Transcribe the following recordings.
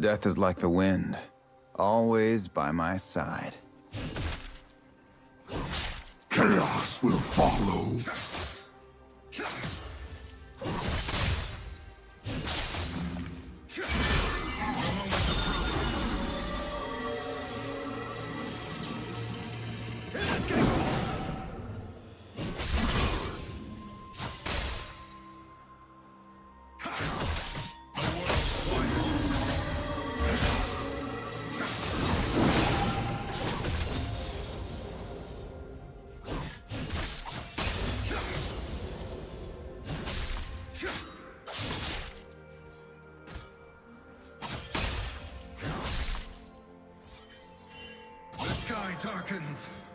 Death is like the wind, always by my side. Chaos will follow. Sky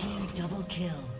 Team double kill.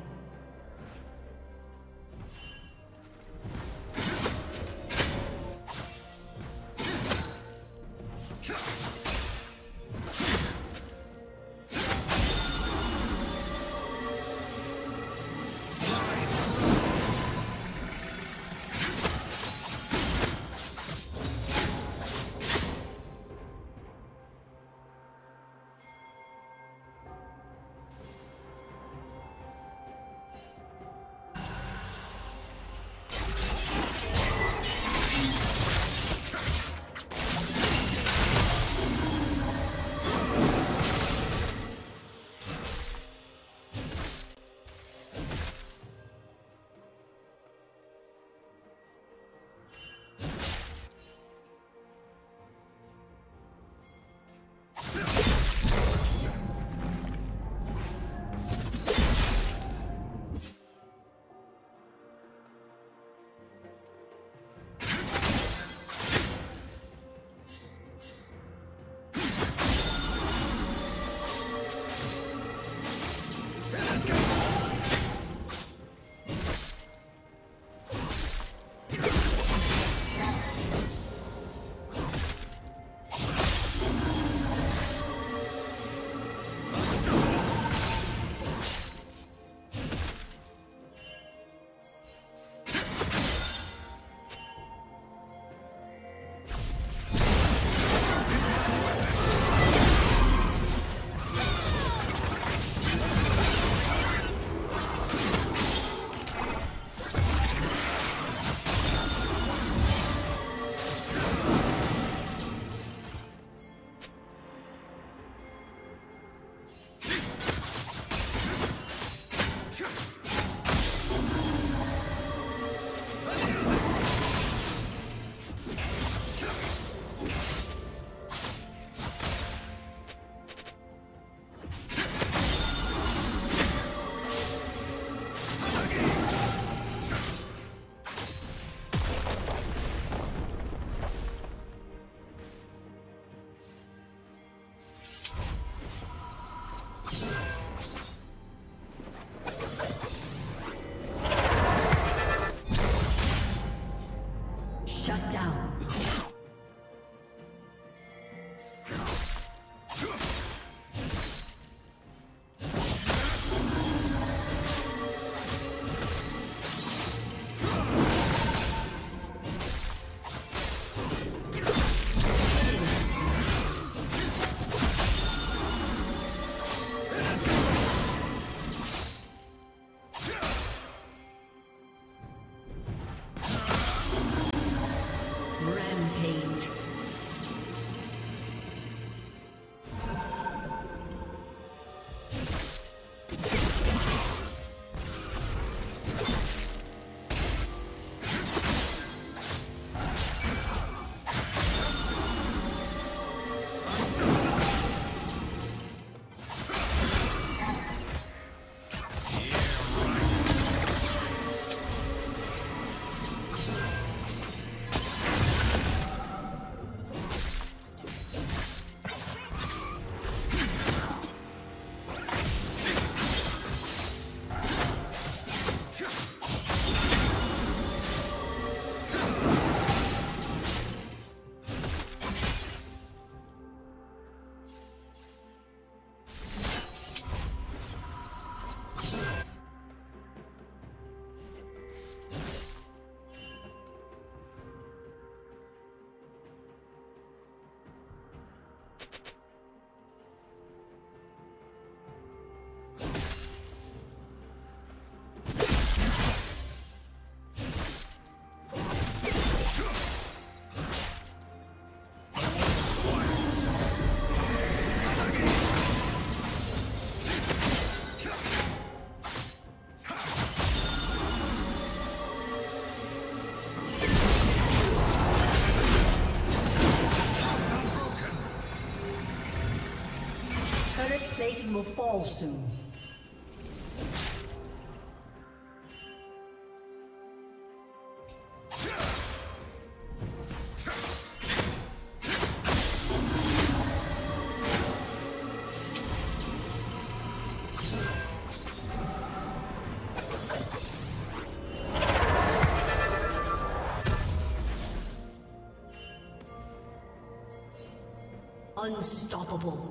Will fall soon. Unstoppable.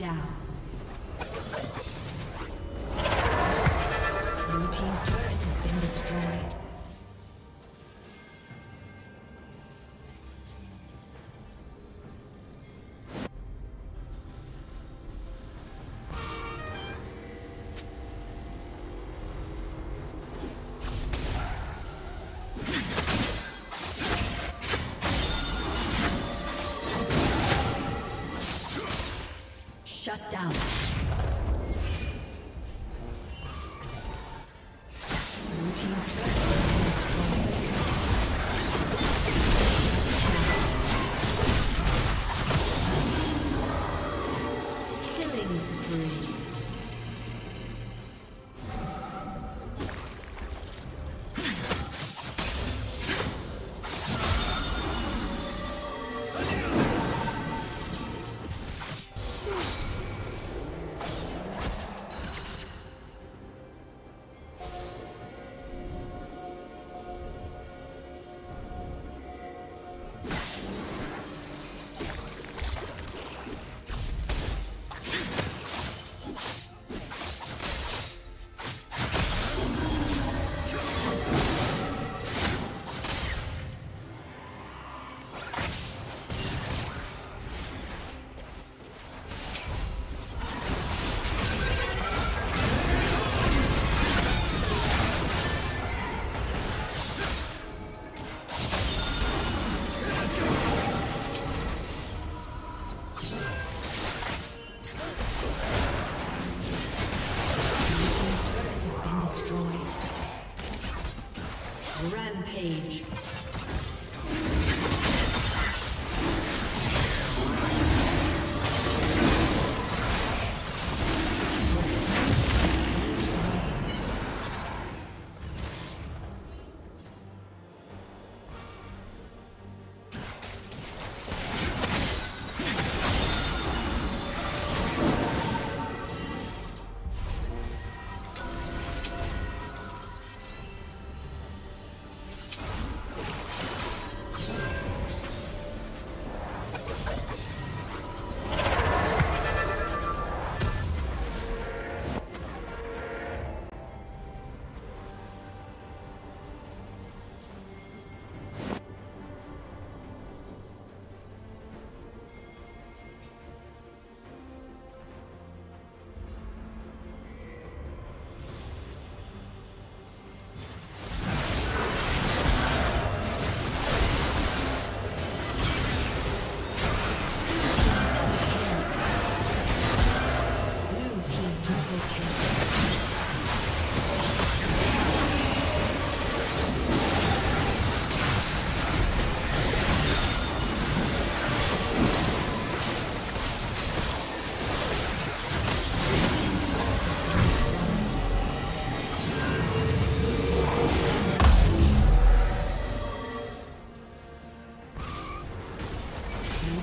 down. Shut down.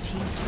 Team's